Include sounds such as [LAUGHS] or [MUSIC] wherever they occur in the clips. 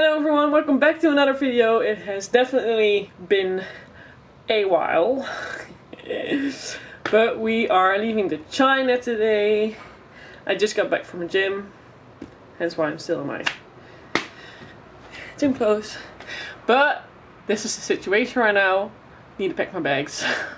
Hello everyone, welcome back to another video. It has definitely been a while. [LAUGHS] but we are leaving to China today. I just got back from the gym. Hence why I'm still in my gym clothes. But this is the situation right now. Need to pack my bags. [LAUGHS]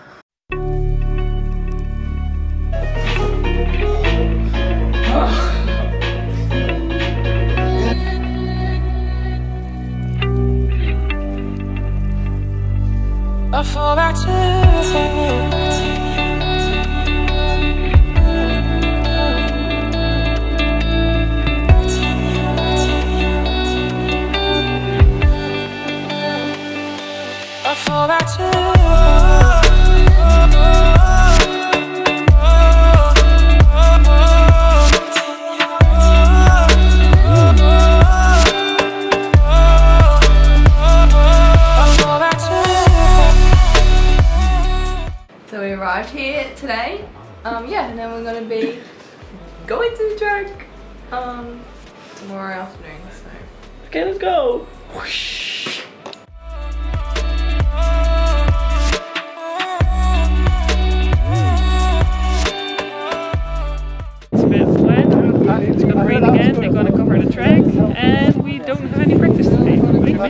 I fall back to I here today. Um, yeah, and then we're gonna be going to the track um, tomorrow afternoon. So Okay, let's go. Whoosh.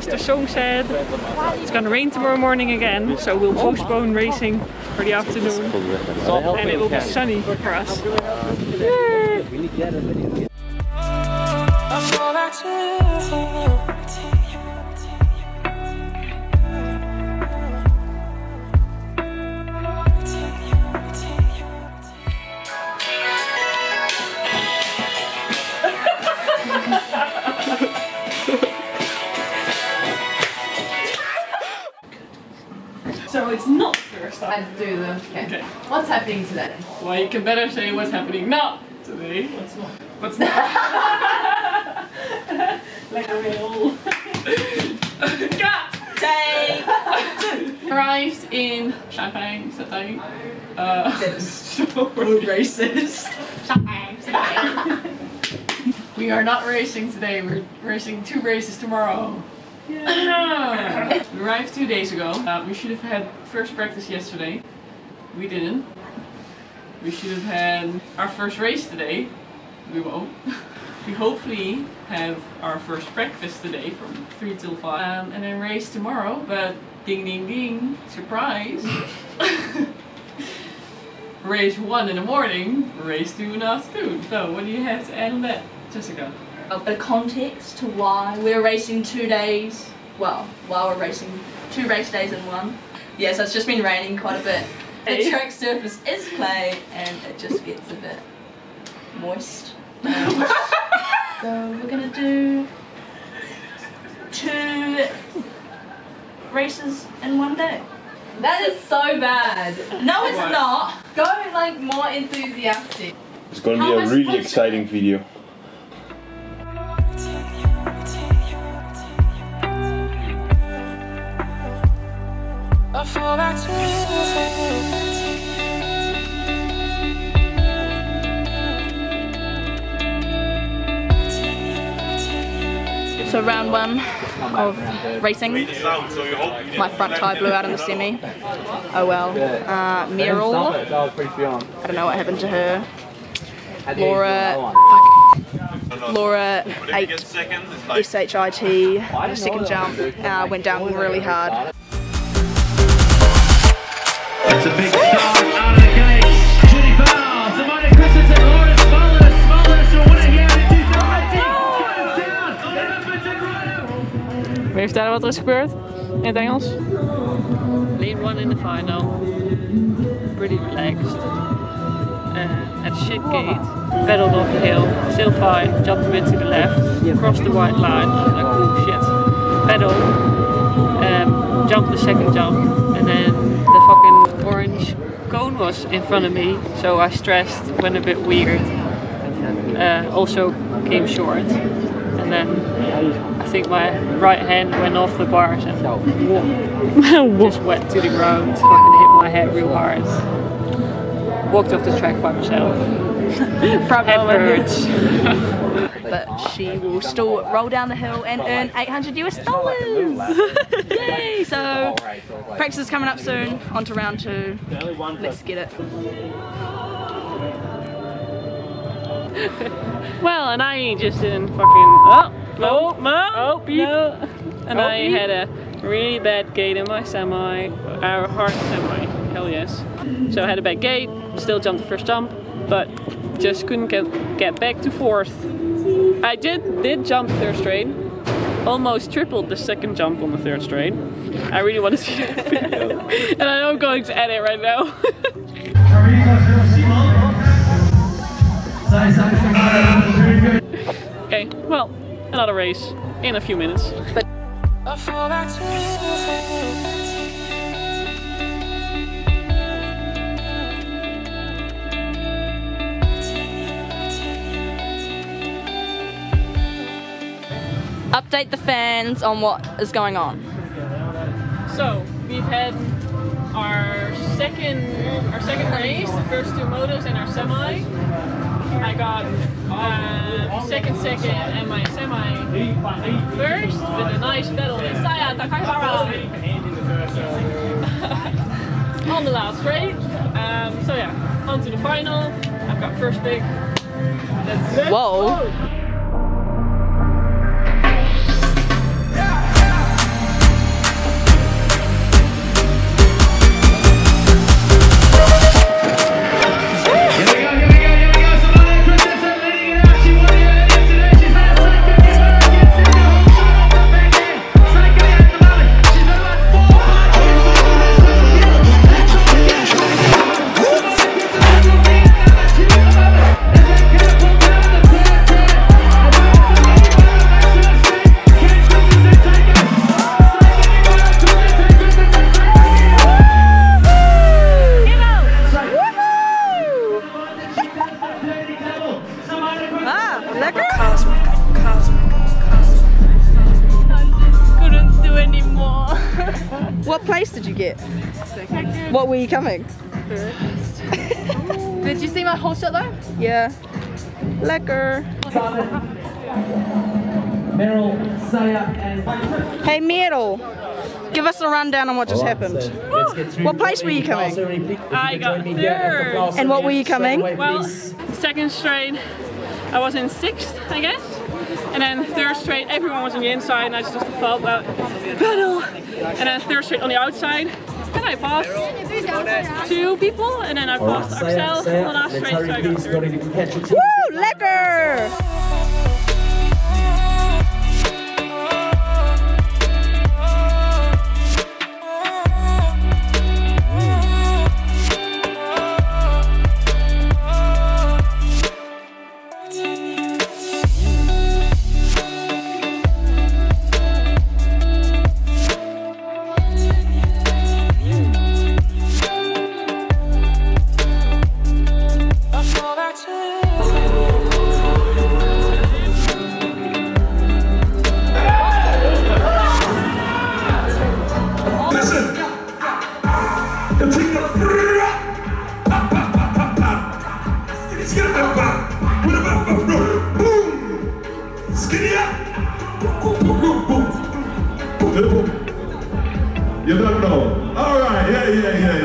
Mr. Song said, it's gonna rain tomorrow morning again, so we'll postpone racing for the afternoon, and it will be sunny for us. Yay! [LAUGHS] not first I time. had to do them. Okay. Okay. What's happening today? Well, you can better say what's happening not today. What's not? What's not? [LAUGHS] like a real cat. Day. Arrived in Champagne, Satay. Uh, [LAUGHS] so [LAUGHS] races. we are not racing today. We're racing two races tomorrow. We arrived two days ago. Uh, we should have had first practice yesterday. We didn't. We should have had our first race today. We won't. [LAUGHS] we hopefully have our first breakfast today from 3 till 5. Um, and then race tomorrow. But ding ding ding, surprise. [LAUGHS] race 1 in the morning, race 2 in the afternoon. So what do you have to add on that, Jessica? A bit of context to why we're racing two days. Well, while we're racing two race days in one. Yeah, so it's just been raining quite a bit. [LAUGHS] The track surface is clay and it just gets a bit moist. [LAUGHS] Um, so we're gonna do two races in one day. That is so bad. No, it's What? not. Go like more enthusiastic. It's gonna How be a really exciting video. So round one of racing. My front tire blew out in the semi. Oh well. Uh, Merel. I don't know what happened to her. Laura. Laura ate SHIT the second jump. Uh, went down really hard. It's a big start out of the gates. Judy Baauw, Simone Christensen, Laura Smulders, Smulders will win here in 2018. Goes down on the Edmonton Rhino. Wil je vertellen wat er is gebeurd in het Engels? Lane one in the final. Pretty relaxed. Uh, at shit gate, pedaled off the hill, still fine, jumped a bit to the left, crossed the white line, like oh shit. Pedal, um, jumped the second jump, and then the fucking orange cone was in front of me, so I stressed, went a bit weird. Uh, also came short, and then I think my right hand went off the bars [LAUGHS] and just went to the ground, fucking hit my head real hard. Walked off the track by myself. Head hurts. [LAUGHS] but she will still roll down the hill and earn 800 US dollars. [LAUGHS] Yay! So practice is coming up soon. On to round two. Let's get it. [LAUGHS] Well, and I just didn't fucking. Oh, no, no, oh, no. Oh, and Oh, I beep. had a really bad gate in my semi, our hard semi. Hell yes. So I had a bad gate, still jumped the first jump, but just couldn't get get back to fourth. I did did jump third straight, almost tripled the second jump on the third straight. I really want to see that [LAUGHS] video, and I know I'm going to edit right now. [LAUGHS] okay, well, another race in a few minutes. I Update the fans on what is going on. So we've had our second our second race, the first two motos and our semi. I got uh, second, second, and my semi first with a nice battle with Saya Sakakibara [LAUGHS] on the last race. Um, so yeah, on to the final. I've got first pick. Whoa. What were you coming? Did you see my whole shot though? Yeah. Lekker. Merel, Saya, and Hey Merel, give us a rundown on what just happened. What place were you coming? I got third. And what were you coming? Well, second straight, I was in sixth, I guess. And then third straight, everyone was on the inside, and I just felt that pedal. And then third straight on the outside, and I passed two people, and then I passed Axel on the last straight, so I got third. Woo, lekker. Yeah, yeah,